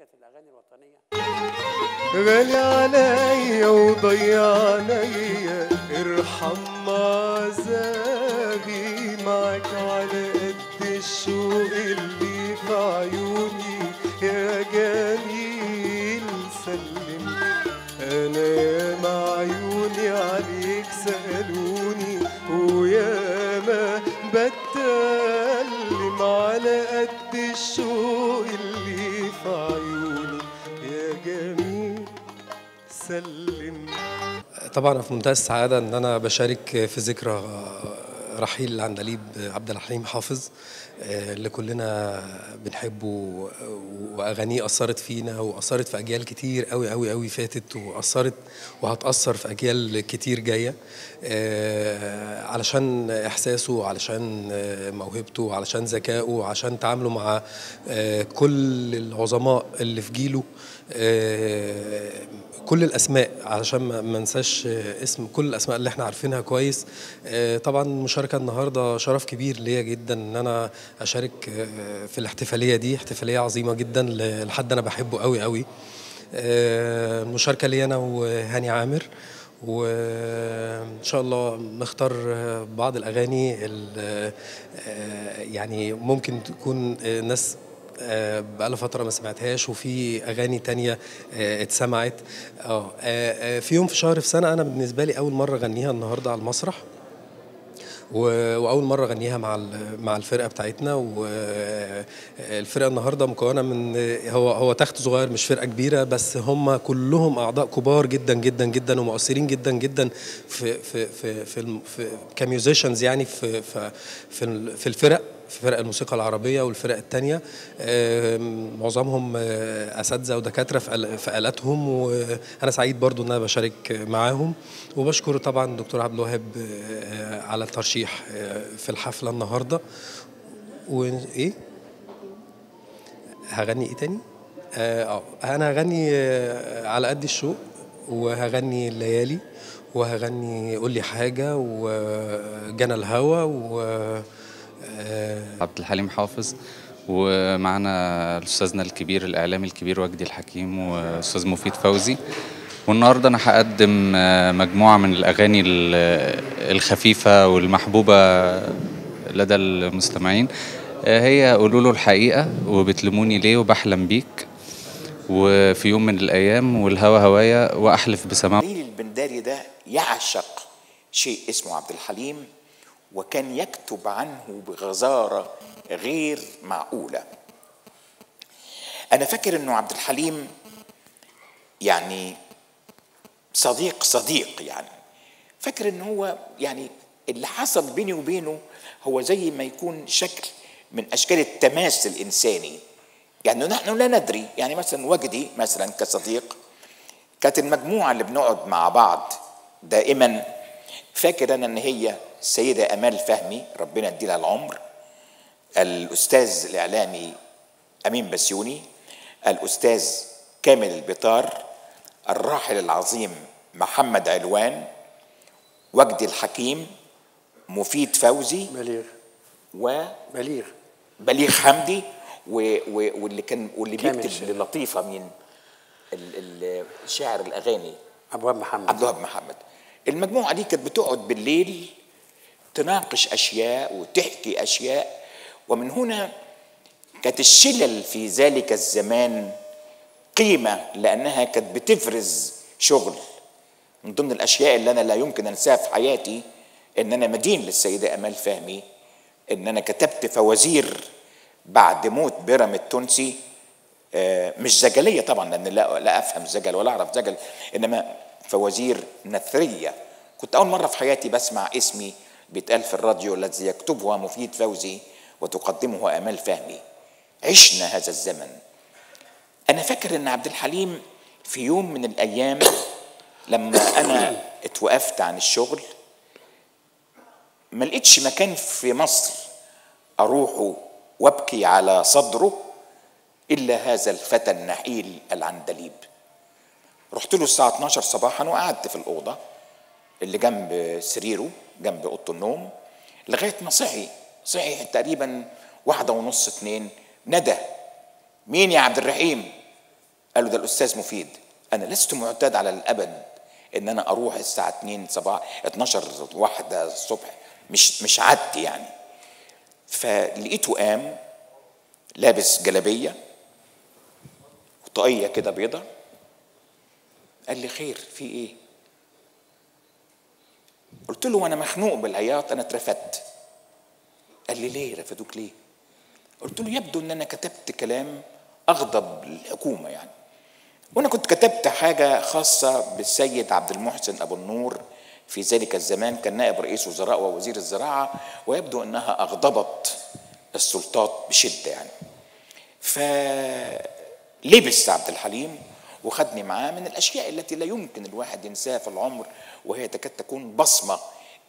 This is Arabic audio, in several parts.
الأغاني الوطنية. غالي عليا وضيع عليا ارحم عذابي معك على قد الشوق اللي طبعا في منتهى السعادة إن أنا بشارك في ذكرى رحيل العندليب عبد الحليم حافظ. اللي كلنا بنحبه وأغانيه أثرت فينا وأثرت في أجيال كتير قوي قوي قوي فاتت وأثرت وهتأثر في أجيال كتير جاية آه، علشان إحساسه علشان آه، موهبته علشان ذكائه عشان تعامله مع آه، كل العظماء اللي في جيله آه، كل الأسماء علشان ما انساش آه، اسم كل الأسماء اللي إحنا عارفينها كويس. آه، طبعا المشاركه النهارده شرف كبير ليا جدا إن أنا أشارك آه، في الاحتفالية دي. احتفالية عظيمة جدا لحد أنا بحبه قوي قوي آه، المشاركه لي أنا وهاني عامر. وإن شاء الله نختار آه، بعض الأغاني ال- آه، يعني ممكن تكون آه، ناس آه، بقالها فترة ما سمعتهاش وفي أغاني تانية آه، اتسمعت. آه آه، آه، في يوم في شهر في سنة أنا بالنسبة لي أول مرة أغنيها النهاردة على المسرح. وأول مرة أغنيها مع مع الفرقة بتاعتنا والفرقه النهارده مكونة من هو هو تخت صغير مش فرقة كبيرة بس هم كلهم أعضاء كبار جدا جدا جدا ومؤثرين جدا جدا في في في في, في كميوزيشنز يعني في في في الفرق. في فرق الموسيقى العربية والفرق التانية آم، معظمهم آه، أساتذة ودكاترة في آل- في آلاتهم وأنا سعيد برضو إن أنا بشارك معاهم وبشكر طبعا الدكتور عبد الوهاب آه، على الترشيح آه، في الحفلة النهاردة وإيه؟ هغني إيه تاني؟ آه، أنا هغني على قد الشوق وهغني الليالي وهغني قول لي حاجة وجنى الهوى و عبد الحليم حافظ ومعنا استاذنا الكبير الإعلامي الكبير وجدي الحكيم وأستاذ مفيد فوزي. والنهاردة أنا هقدم آه، مجموعة من الأغاني ال- الخفيفة والمحبوبة لدى المستمعين. آه، هي قولوا له الحقيقة وبتلموني ليه وبحلم بيك. وفي يوم من الأيام والهوى هوايا وأحلف بسماع. البنداري ده يعشق شيء اسمه عبد الحليم؟ وكان يكتب عنه بغزارة غير معقولة. أنا فاكر إنه عبد الحليم يعني صديق صديق يعني. فاكر إن هو يعني اللي حصل بيني وبينه هو زي ما يكون شكل من أشكال التماس الإنساني. يعني نحن لا ندري يعني مثلا وجدي مثلا كصديق كانت المجموعة اللي بنقعد مع بعض دائما فاكر أنا إن هي السيدة أمال فهمي ربنا يديلها العمر الأستاذ الإعلامي أمين بسيوني الأستاذ كامل البطار الراحل العظيم محمد علوان وجدي الحكيم مفيد فوزي بليغ. و بليغ. بليغ حمدي و... و... واللي كان واللي بيكتب. للطيفه مين ال- ال- شاعر الأغاني. ابواب محمد. عبد الوهاب محمد. المجموعة دي كانت بتقعد بالليل تناقش أشياء وتحكي أشياء ومن هنا كانت الشلل في ذلك الزمان قيمة لأنها كانت بتفرز شغل. من ضمن الأشياء اللي أنا لا يمكن أنساها في حياتي إن أنا مدين للسيدة أمال فهمي إن أنا كتبت فوازير بعد موت بيرام التونسي. آه، مش زجلية طبعا لأن لا لا أفهم زجل ولا أعرف زجل إنما فوازير نثرية. كنت أول مرة في حياتي بسمع اسمي بيتقال في الراديو الذي يكتبها مفيد فوزي وتقدمه آمال فهمي. عشنا هذا الزمن. أنا فاكر إن عبد الحليم في يوم من الأيام لما أنا اتوقفت عن الشغل ما لقيتش مكان في مصر أروح وأبكي على صدره إلا هذا الفتى النحيل العندليب. رحت له الساعة 12 صباحا وقعدت في الأوضة اللي جنب سريره جنب أوضة النوم لغاية ما صحي صحي تقريبا واحدة ونص اتنين ندى مين يا عبد الرحيم؟ قال له ده الأستاذ مفيد. أنا لست معتاد على الأبد إن أنا أروح الساعة 2 صباح 12 واحدة الصبح مش مش عادتي يعني. فلقيته قام لابس جلابية وطاقيه كده بيضة قال لي خير في إيه؟ قلت له وأنا مخنوق بالعياط أنا اترفدت. قال لي ليه رفدوك ليه؟ قلت له يبدو إن أنا كتبت كلام أغضب الحكومة يعني. وأنا كنت كتبت حاجة خاصة بالسيد عبد المحسن أبو النور في ذلك الزمان كان نائب رئيس وزراء ووزير الزراعة ويبدو إنها أغضبت السلطات بشدة يعني. فلبس عبد الحليم وخدني معاه من الأشياء التي لا يمكن الواحد ينساها في العمر وهي تكاد تكون بصمة.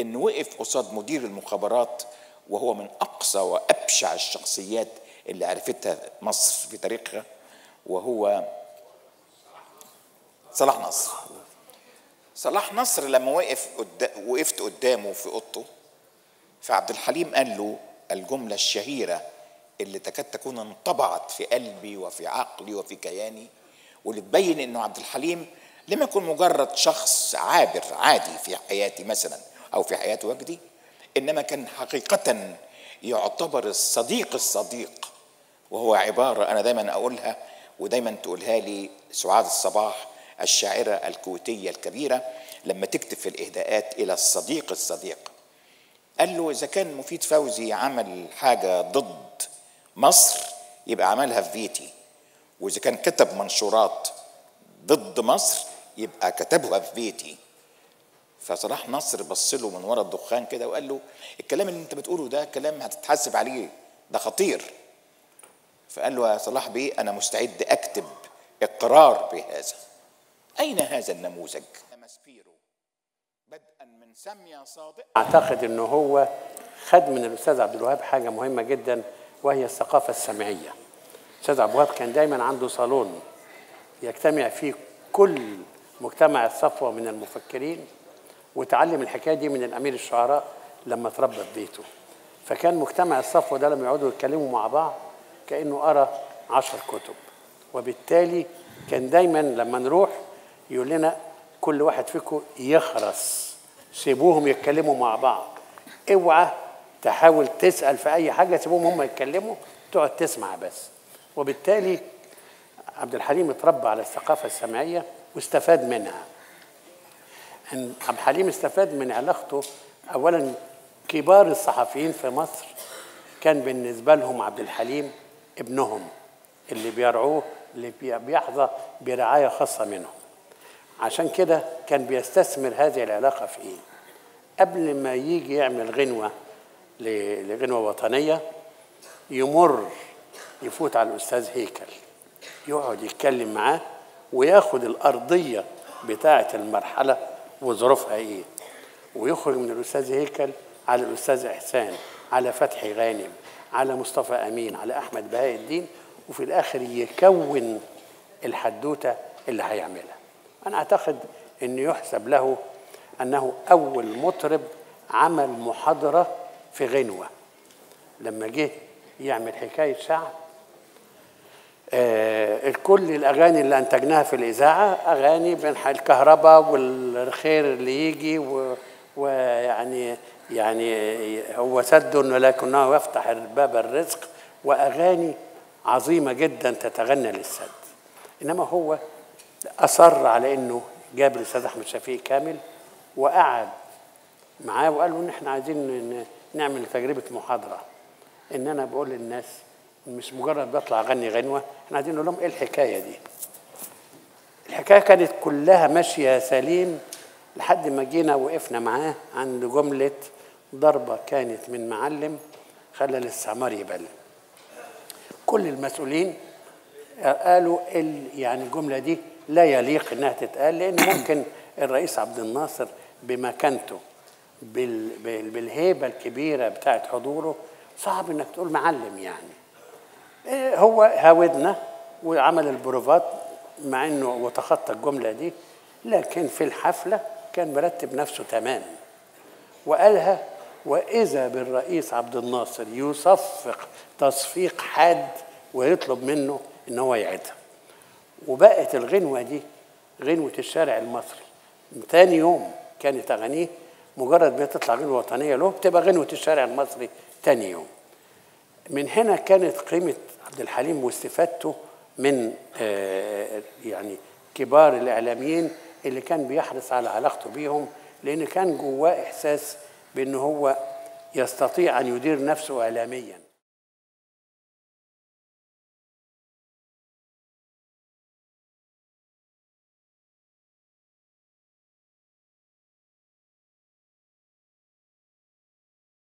انه وقف قصاد مدير المخابرات وهو من أقصى وأبشع الشخصيات اللي عرفتها مصر في تاريخها وهو صلاح نصر. صلاح نصر لما وقف قد... وقفت قدامه في أوضته فعبد الحليم قال له الجملة الشهيرة اللي تكاد تكون انطبعت في قلبي وفي عقلي وفي كياني واللي تبين إنه عبد الحليم لم يكن مجرد شخص عابر عادي في حياتي مثلا أو في حياة وجدي إنما كان حقيقة يعتبر الصديق الصديق وهو عبارة أنا دايما أقولها ودايما تقولها لي سعاد الصباح الشاعرة الكويتية الكبيرة لما تكتب في الإهداءات إلى الصديق الصديق. قال له إذا كان مفيد فوزي عمل حاجة ضد مصر يبقى عملها في بيتي وإذا كان كتب منشورات ضد مصر يبقى كتبها في بيتي. فصلاح نصر بص له من ورا الدخان كده وقال له الكلام اللي انت بتقوله ده كلام هتتحاسب عليه ده خطير. فقال له يا صلاح بيه أنا مستعد أكتب إقرار بهذا. أين هذا النموذج؟ بدءا من صادق أعتقد إنه هو خد من الأستاذ عبد الوهاب حاجة مهمة جدا وهي الثقافة السمعية. الأستاذ عبد الوهاب كان دايما عنده صالون يجتمع فيه كل مجتمع الصفوة من المفكرين وتعلم الحكاية دي من الأمير الشعراء لما تربى في بيته. فكان مجتمع الصفوة ده لما يقعدوا يتكلموا مع بعض كأنه قرأ عشر كتب. وبالتالي كان دايما لما نروح يقول لنا كل واحد فيكم يخرس سيبوهم يتكلموا مع بعض. اوعى تحاول تسأل في أي حاجة سيبوهم هم يتكلموا تقعد تسمع بس. وبالتالي عبد الحليم اتربى على الثقافة السمعية واستفاد منها. عبد الحليم استفاد من علاقته اولا كبار الصحفيين في مصر كان بالنسبة لهم عبد الحليم ابنهم اللي بيرعوه اللي بي- بيحظى برعاية خاصة منهم. عشان كده كان بيستثمر هذه العلاقة في إيه؟ قبل ما يجي يعمل غنوة ل- لغنوة وطنية يمر يفوت على الأستاذ هيكل يقعد يتكلم معاه وياخد الأرضية بتاعة المرحلة وظروفها إيه ويخرج من الأستاذ هيكل على الأستاذ إحسان على فتحي غانم على مصطفى أمين على أحمد بهاء الدين وفي الآخر يكون الحدوتة اللي هيعملها. أنا أعتقد إنه يحسب له أنه أول مطرب عمل محاضرة في غنوة. لما جه يعمل حكاية شعب آه، كل الأغاني اللي أنتجناها في الإذاعة أغاني بين الكهرباء والخير اللي يجي ويعني يعني هو سد ولكنه يفتح باب الرزق وأغاني عظيمة جدا تتغنى للسد. إنما هو أصر على إنه جاب الأستاذ أحمد شفيق كامل وقعد معاه وقال له ان إحنا عايزين نعمل تجربة محاضرة. إن أنا بقول للناس مش مجرد بطلع أغني غنوة. إحنا عايزين نقول لهم إيه الحكاية دي؟ الحكاية كانت كلها ماشية سليم لحد ما جينا وقفنا معاه عند جملة ضربة كانت من معلم خلى الاستعمار يبل كل المسؤولين قالوا ال- يعني الجملة دي لا يليق إنها تتقال لأن ممكن الرئيس عبد الناصر بمكانته بال- بال- بالهيبة الكبيرة بتاعت حضوره صعب إنك تقول معلم يعني. هو هاودنا وعمل البروفات مع إنه وتخطى الجملة دي لكن في الحفلة كان مرتب نفسه تمام. وقالها وإذا بالرئيس عبد الناصر يصفق تصفيق حاد ويطلب منه إن هو يعيدها. وبقت الغنوة دي غنوة الشارع المصري. تاني يوم كانت أغانيه مجرد ما تطلع غنوة وطنية له بتبقى غنوة الشارع المصري تاني يوم. من هنا كانت قيمة عبد الحليم واستفادته من آه، يعني كبار الإعلاميين اللي كان بيحرص على علاقته بيهم لأن كان جواه إحساس بأن هو يستطيع أن يدير نفسه إعلامياً.